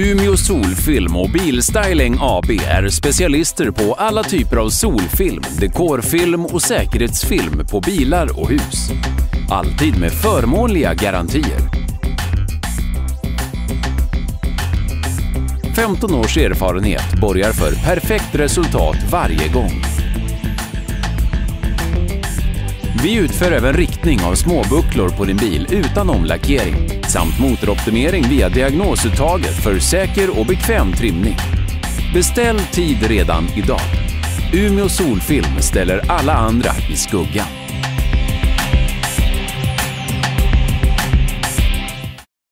Umeå Solfilm och Bilstyling AB är specialister på alla typer av solfilm, dekorfilm och säkerhetsfilm på bilar och hus. Alltid med förmånliga garantier. 15 års erfarenhet borgar för perfekt resultat varje gång. Vi utför även riktning av småbucklor på din bil utan omlackering samt motoroptimering via diagnosuttaget för säker och bekväm trimning. Beställ tid redan idag. Umeå Solfilm ställer alla andra i skuggan.